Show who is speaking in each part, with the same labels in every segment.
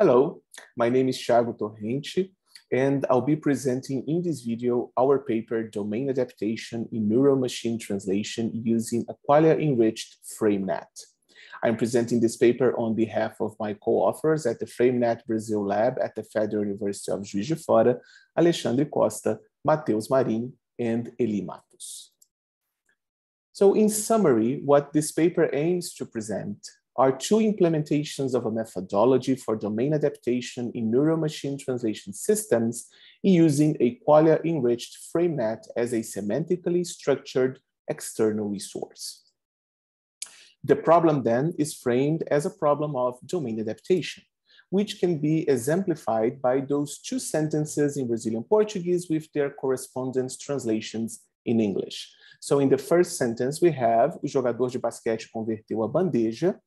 Speaker 1: Hello, my name is Tiago Torrente, and I'll be presenting in this video our paper Domain Adaptation in Neural Machine Translation using a qualia-enriched FrameNet. I'm presenting this paper on behalf of my co-authors at the FrameNet Brasil Lab at the Federal University of Juiz de Fora, Alexandre Costa, Mateus Marim, and Ely Matos. So in summary, what this paper aims to present are two implementations of a methodology for domain adaptation in neural machine translation systems using a qualia-enriched FrameNet as a semantically structured external resource. The problem then is framed as a problem of domain adaptation, which can be exemplified by those two sentences in Brazilian Portuguese with their correspondence translations in English. So in the first sentence, we have o jogador de basquete converteu a bandeja,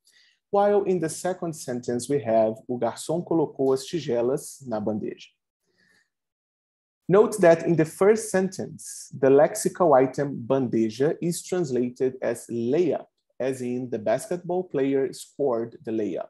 Speaker 1: while in the second sentence we have o garçom colocou as tigelas na bandeja. Note that in the first sentence, the lexical item bandeja is translated as layup, as in the basketball player scored the layup.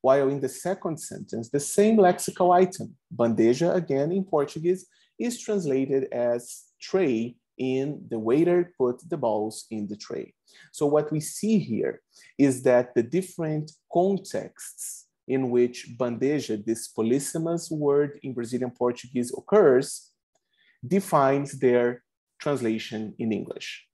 Speaker 1: While in the second sentence, the same lexical item, bandeja again in Portuguese, is translated as tray in the waiter put the balls in the tray. So what we see here is that the different contexts in which bandeja, this polysemous word in Brazilian Portuguese occurs, defines their translation in English.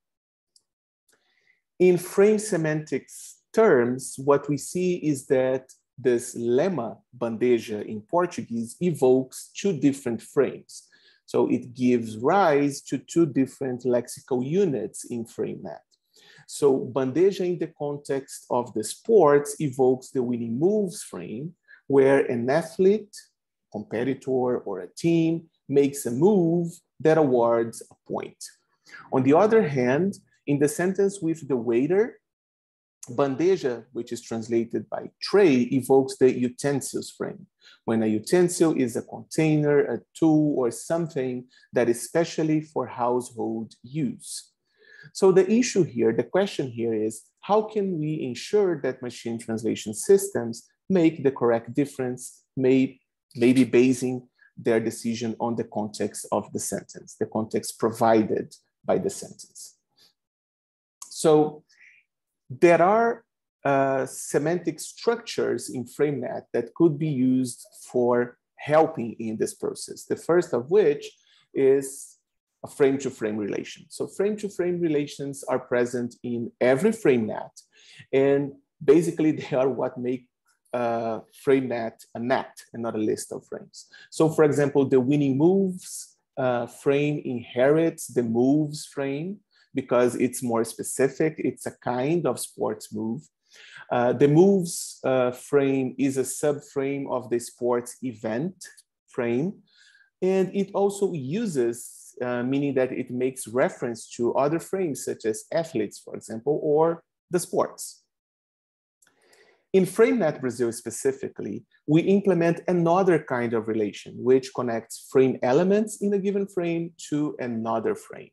Speaker 1: In frame semantics terms, what we see is that this lemma bandeja in Portuguese evokes two different frames. So it gives rise to two different lexical units in FrameNet. So bandeja in the context of the sports evokes the winning moves frame, where an athlete, competitor, or a team makes a move that awards a point. On the other hand, in the sentence with the waiter, bandeja, which is translated by tray, evokes the utensils frame. When a utensil is a container, a tool, or something that is specially for household use. So the issue here, the question here is, how can we ensure that machine translation systems make the correct difference, may, maybe basing their decision on the context of the sentence, the context provided by the sentence. So there are uh, semantic structures in FrameNet that could be used for helping in this process. The first of which is a frame-to-frame -frame relation. So frame-to-frame -frame relations are present in every FrameNet, and basically they are what make uh, FrameNet a net and not a list of frames. So for example, the winning moves uh, frame inherits the moves frame, because it's more specific. It's a kind of sports move. Uh, the moves uh, frame is a subframe of the sports event frame. And it also uses, uh, meaning that it makes reference to other frames such as athletes, for example, or the sports. In FrameNet Brasil specifically, we implement another kind of relation, which connects frame elements in a given frame to another frame.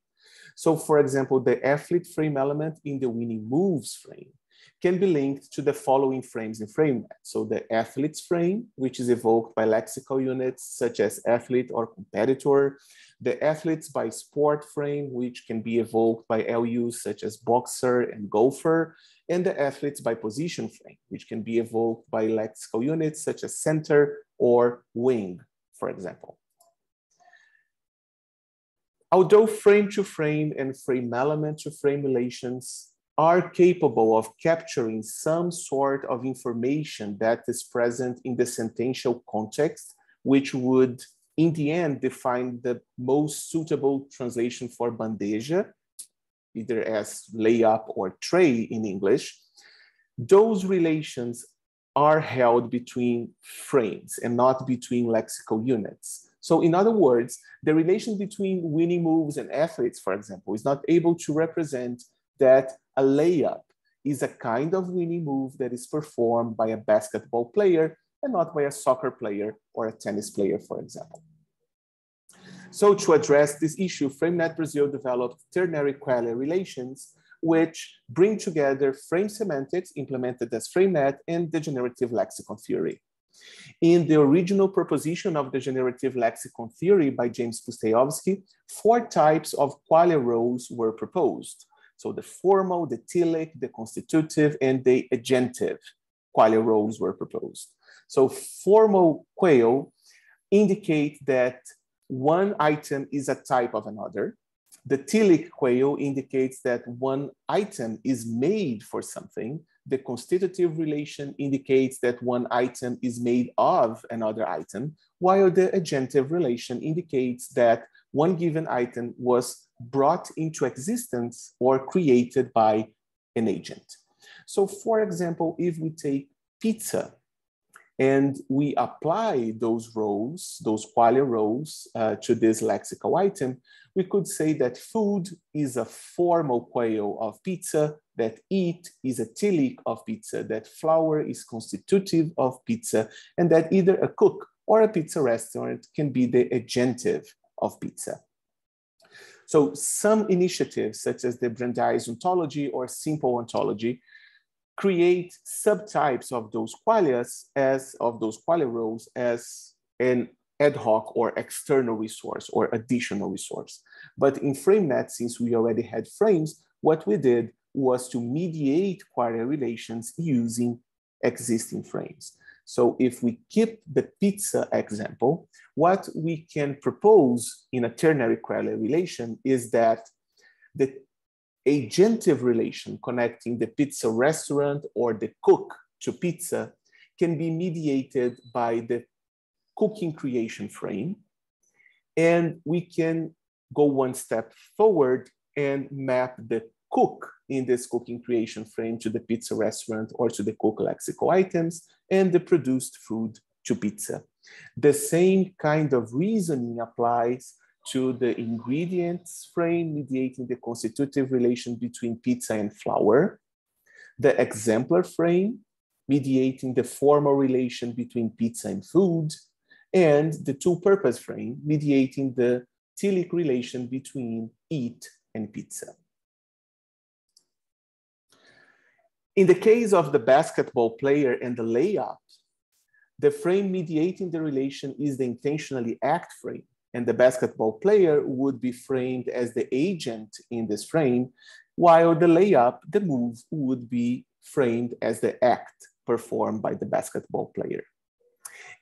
Speaker 1: So for example, the athlete frame element in the winning moves frame can be linked to the following frames in FrameNet. So the athletes frame, which is evoked by lexical units such as athlete or competitor, the athletes by sport frame, which can be evoked by LUs such as boxer and golfer, and the athletes by position frame, which can be evoked by lexical units such as center or wing, for example. Although frame-to-frame -frame and frame element-to-frame relations are capable of capturing some sort of information that is present in the sentential context, which would, in the end, define the most suitable translation for bandeja, either as layup or tray in English, those relations are held between frames and not between lexical units. So in other words, the relation between winning moves and athletes, for example, is not able to represent that a layup is a kind of winning move that is performed by a basketball player and not by a soccer player or a tennis player, for example. So to address this issue, FrameNet Brasil developed ternary qualia relations, which bring together frame semantics implemented as FrameNet and the generative lexicon theory. In the original proposition of the generative lexicon theory by James Pustejovsky, four types of qualia roles were proposed. So the formal, the telic, the constitutive, and the agentive qualia roles were proposed. So formal quale indicate that one item is a type of another. The telic quale indicates that one item is made for something. The constitutive relation indicates that one item is made of another item, while the agentive relation indicates that one given item was brought into existence or created by an agent. So for example, if we take pizza, and we apply those roles, those qualia roles uh, to this lexical item, we could say that food is a formal quale of pizza, that eat is a telic of pizza, that flour is constitutive of pizza, and that either a cook or a pizza restaurant can be the agentive of pizza. So some initiatives such as the Brandeis ontology or simple ontology create subtypes of those qualias as of those qualia roles as an ad hoc or external resource or additional resource. But in FrameNet, since we already had frames, what we did was to mediate qualia relations using existing frames. So if we keep the pizza example, what we can propose in a ternary qualia relation is that the agentive relation connecting the pizza restaurant or the cook to pizza can be mediated by the cooking creation frame. And we can go one step forward and map the cook in this cooking creation frame to the pizza restaurant or to the cook lexical items and the produced food to pizza. The same kind of reasoning applies to the ingredients frame mediating the constitutive relation between pizza and flour, the exemplar frame mediating the formal relation between pizza and food, and the two-purpose frame mediating the telic relation between eat and pizza. In the case of the basketball player and the layup, the frame mediating the relation is the intentionally act frame, and the basketball player would be framed as the agent in this frame, while the layup, the move, would be framed as the act performed by the basketball player.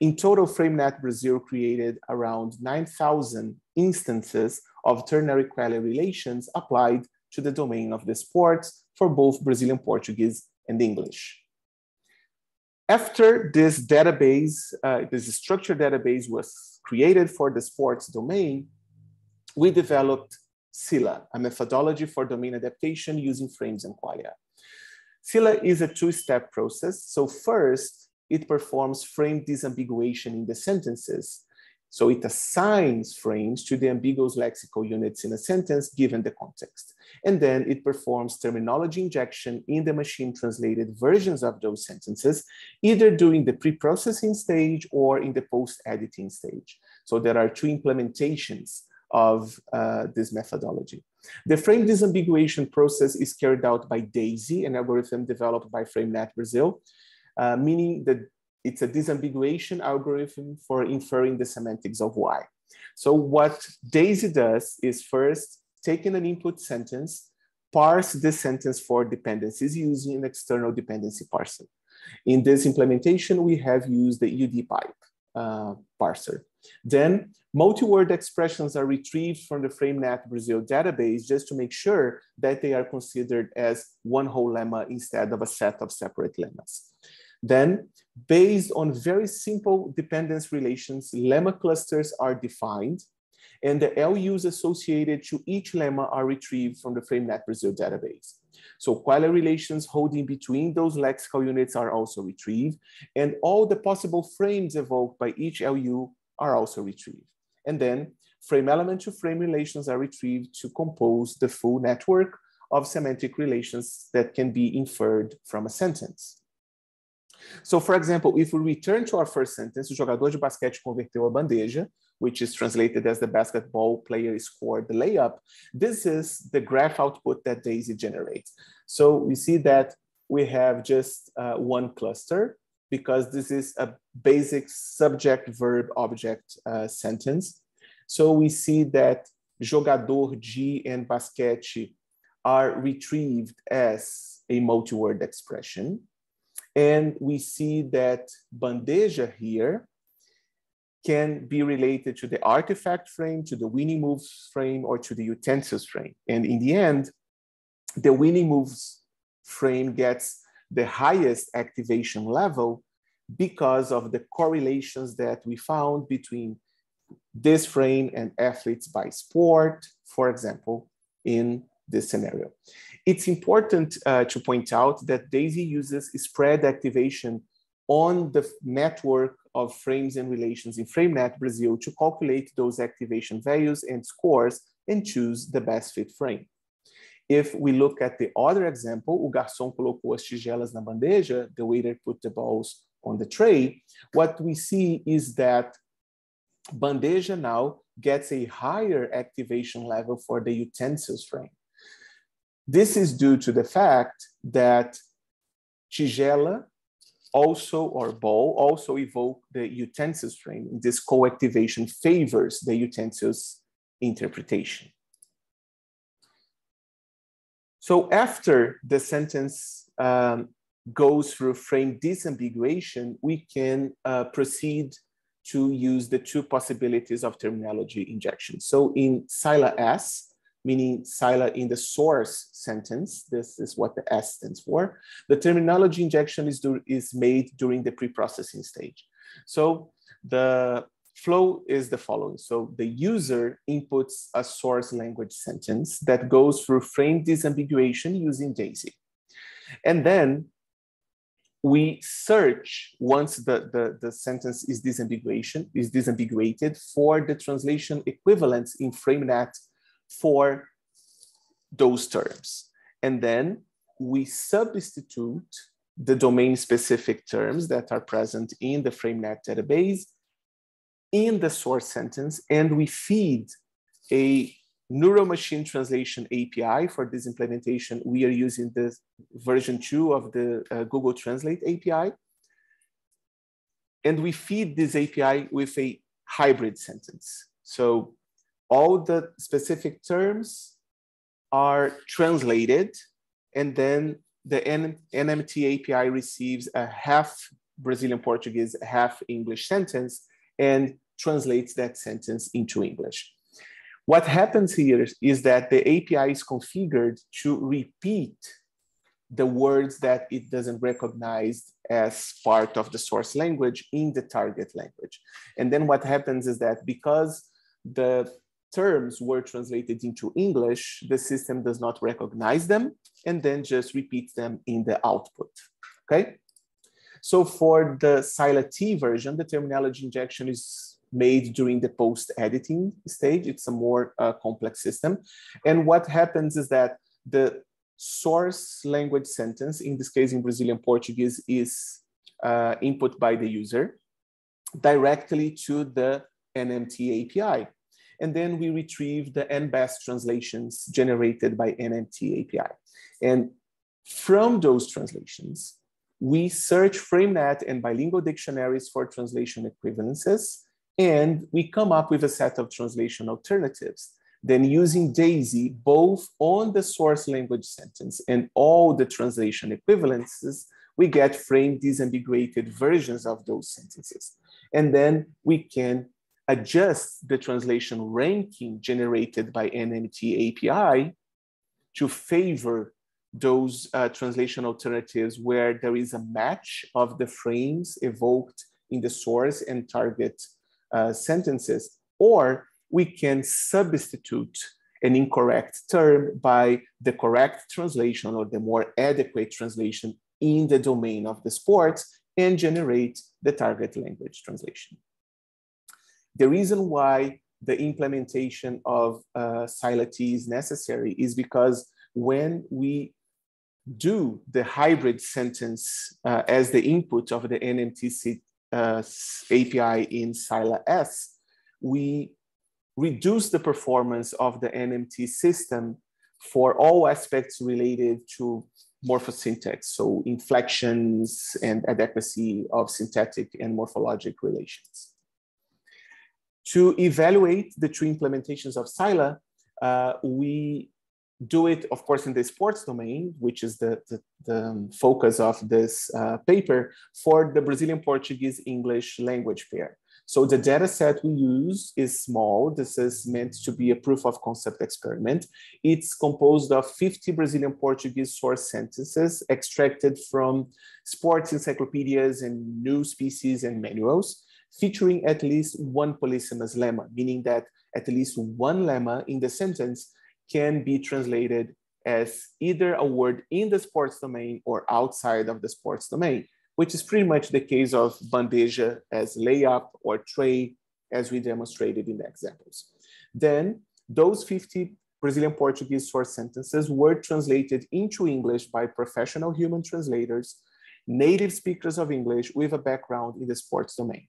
Speaker 1: In total, FrameNet Brasil created around 9,000 instances of ternary qualia relations applied to the domain of the sports for both Brazilian Portuguese and English. After this database, uh, this structured database was created for the sports domain, we developed SCILA, a methodology for domain adaptation using frames and qualia. SCILA is a two-step process. So first, it performs frame disambiguation in the sentences so it assigns frames to the ambiguous lexical units in a sentence given the context. And then it performs terminology injection in the machine translated versions of those sentences, either during the pre-processing stage or in the post-editing stage. So there are two implementations of uh, this methodology. The frame disambiguation process is carried out by DAISY, an algorithm developed by FrameNet Brasil, uh, meaning that it's a disambiguation algorithm for inferring the semantics of Y. So what DAISY does is first taking an input sentence, parse the sentence for dependencies using an external dependency parser. In this implementation, we have used the UDPipe uh, parser. Then multi-word expressions are retrieved from the FrameNet Brasil database just to make sure that they are considered as one whole lemma instead of a set of separate lemmas. Then, based on very simple dependence relations, lemma clusters are defined, and the LUs associated to each lemma are retrieved from the FrameNet Brasil database. So qualia relations holding between those lexical units are also retrieved, and all the possible frames evoked by each LU are also retrieved. And then frame element to frame relations are retrieved to compose the full network of semantic relations that can be inferred from a sentence. So, for example, if we return to our first sentence, o jogador de basquete converteu a bandeja, which is translated as the basketball player scored the layup, this is the graph output that DAISY generates. So we see that we have just uh, one cluster because this is a basic subject verb object uh, sentence. So we see that jogador de and basquete are retrieved as a multi-word expression. And we see that bandeja here can be related to the artifact frame, to the winning moves frame, or to the utensils frame. And in the end, the winning moves frame gets the highest activation level because of the correlations that we found between this frame and athletes by sport, for example, in this scenario. It's important uh, to point out that DAISY uses spread activation on the network of frames and relations in FrameNet Brasil to calculate those activation values and scores and choose the best fit frame. If we look at the other example, o garçom colocou as tigelas na bandeja, the waiter put the balls on the tray, what we see is that bandeja now gets a higher activation level for the utensils frame. This is due to the fact that tigela also, or ball, also evoke the utensils frame. This co-activation favors the utensils interpretation. So after the sentence um, goes through frame disambiguation, we can uh, proceed to use the two possibilities of terminology injection. So in Sila S, meaning Sila in the source sentence, this is what the S stands for, the terminology injection is, do, is made during the pre-processing stage. So the flow is the following. So the user inputs a source language sentence that goes through frame disambiguation using DAISY. And then we search once the, the, the sentence is disambiguation, is disambiguated for the translation equivalents in FrameNet for those terms. And then we substitute the domain specific terms that are present in the FrameNet database in the source sentence, and we feed a neural machine translation API for this implementation. We are using the version two of the uh, Google Translate API. And we feed this API with a hybrid sentence. So all the specific terms are translated and then the N NMT API receives a half Brazilian Portuguese, half English sentence and translates that sentence into English. What happens here is that the API is configured to repeat the words that it doesn't recognize as part of the source language in the target language. And then what happens is that because the terms were translated into English, the system does not recognize them and then just repeats them in the output, okay? So for the Sila T version, the terminology injection is made during the post-editing stage. It's a more uh, complex system. And what happens is that the source language sentence, in this case in Brazilian Portuguese, is uh, input by the user directly to the NMT API. And then we retrieve the NBEST translations generated by NMT API. And from those translations, we search FrameNet and bilingual dictionaries for translation equivalences and we come up with a set of translation alternatives. Then using DAISY, both on the source language sentence and all the translation equivalences, we get frame disambiguated versions of those sentences. And then we can adjust the translation ranking generated by NMT API to favor those uh, translation alternatives where there is a match of the frames evoked in the source and target uh, sentences, or we can substitute an incorrect term by the correct translation or the more adequate translation in the domain of the sports and generate the target language translation. The reason why the implementation of uh, is necessary is because when we do the hybrid sentence uh, as the input of the NMTC uh, API in Sila S, we reduce the performance of the NMT system for all aspects related to morphosyntax, so inflections and adequacy of syntactic and morphologic relations. To evaluate the two implementations of SILA, uh, we do it, of course, in the sports domain, which is the, the, the focus of this uh, paper for the Brazilian Portuguese English language pair. So the data set we use is small. This is meant to be a proof of concept experiment. It's composed of 50 Brazilian Portuguese source sentences extracted from sports encyclopedias and new species and manuals, featuring at least one polysemous lemma, meaning that at least one lemma in the sentence can be translated as either a word in the sports domain or outside of the sports domain, which is pretty much the case of bandeja as layup or tray, as we demonstrated in the examples. Then those 50 Brazilian Portuguese source sentences were translated into English by professional human translators, native speakers of English with a background in the sports domain.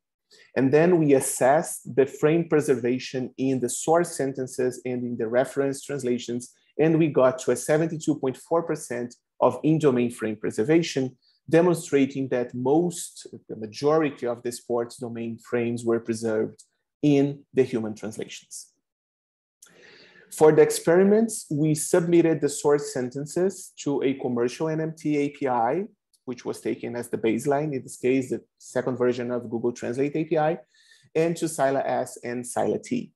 Speaker 1: And then we assess the frame preservation in the source sentences and in the reference translations, and we got to a 72.4% of in-domain frame preservation, demonstrating that most, the majority of the sports domain frames were preserved in the human translations. For the experiments, we submitted the source sentences to a commercial NMT API which was taken as the baseline, in this case, the second version of Google Translate API, and to Sila S and Sila T.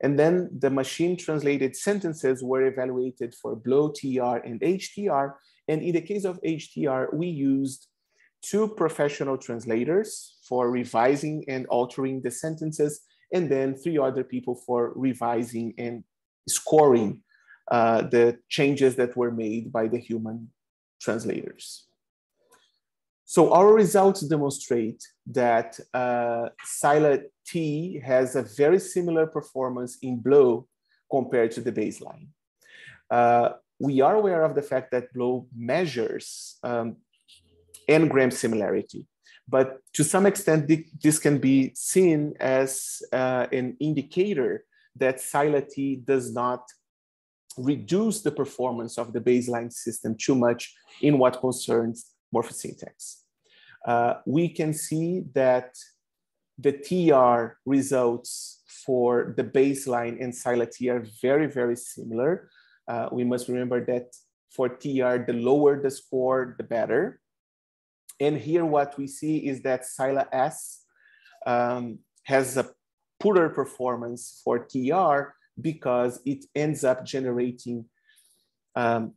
Speaker 1: And then the machine translated sentences were evaluated for BLEU, TR, and HTR. And in the case of HTR, we used two professional translators for revising and altering the sentences, and then three other people for revising and scoring uh, the changes that were made by the human translators. So our results demonstrate that uh, Sila T has a very similar performance in BLEU compared to the baseline. Uh, we are aware of the fact that BLEU measures um, n-gram similarity, but to some extent, this can be seen as uh, an indicator that Sila T does not reduce the performance of the baseline system too much in what concerns morphosyntax. Uh, we can see that the TR results for the baseline and Sila T are very, very similar. Uh, we must remember that for TR, the lower the score, the better. And here what we see is that Sila S um, has a poorer performance for TR because it ends up generating um,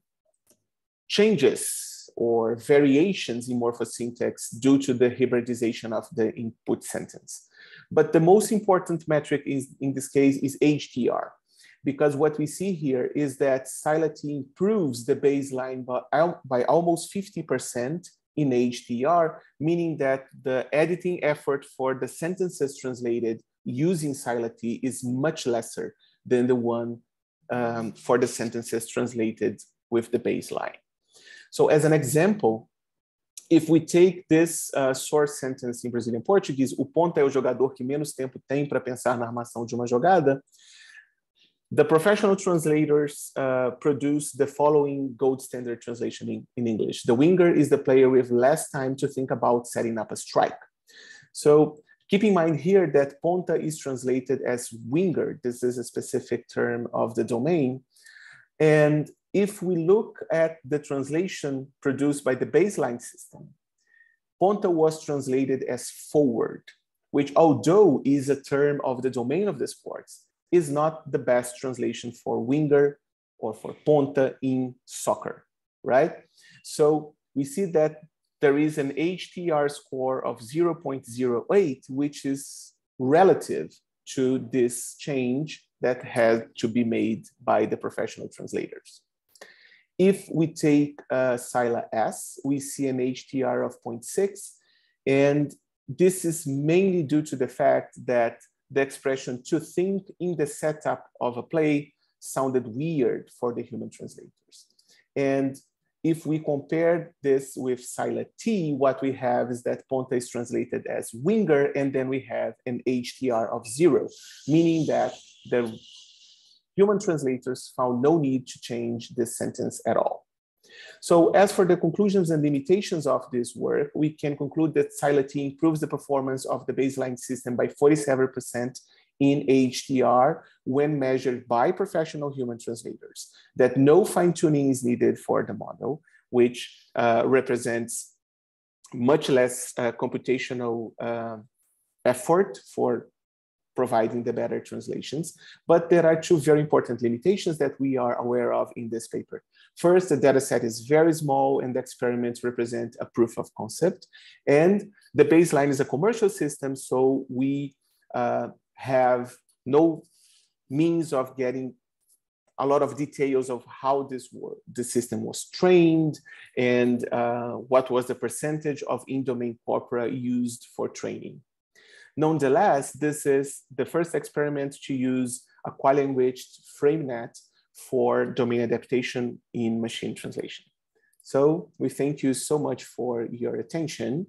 Speaker 1: changes or variations in morphosyntax due to the hybridization of the input sentence. But the most important metric is, in this case is HTR, because what we see here is that Sila T improves the baseline by, by almost 50% in HTR, meaning that the editing effort for the sentences translated using Sila T is much lesser than the one um, for the sentences translated with the baseline. So as an example, if we take this uh, source sentence in Brazilian Portuguese, o ponta é o jogador que menos tempo tem para pensar na armação de uma jogada. The professional translators uh, produce the following gold standard translation in, in English. The winger is the player with less time to think about setting up a strike. So keep in mind here that ponta is translated as winger. This is a specific term of the domain. And if we look at the translation produced by the baseline system, Ponta was translated as forward, which although is a term of the domain of the sports, is not the best translation for winger or for Ponta in soccer, right? So we see that there is an HTR score of 0.08, which is relative to this change that had to be made by the professional translators. If we take uh, Sila S, we see an HTR of 0.6. And this is mainly due to the fact that the expression to think in the setup of a play sounded weird for the human translators. And if we compare this with Sila T, what we have is that Ponta is translated as winger, and then we have an HTR of zero, meaning that the human translators found no need to change this sentence at all. So as for the conclusions and limitations of this work, we can conclude that SILA-T improves the performance of the baseline system by 47% in HDR when measured by professional human translators, that no fine tuning is needed for the model, which uh, represents much less uh, computational uh, effort for providing the better translations. But there are two very important limitations that we are aware of in this paper. First, the data set is very small and the experiments represent a proof of concept. And the baseline is a commercial system, so we uh, have no means of getting a lot of details of how this the system was trained and uh, what was the percentage of in-domain corpora used for training. Nonetheless, this is the first experiment to use a qualia-enriched FrameNet for domain adaptation in machine translation. So we thank you so much for your attention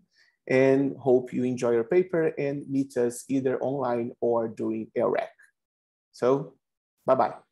Speaker 1: and hope you enjoy your paper and meet us either online or doing LREC. So bye-bye.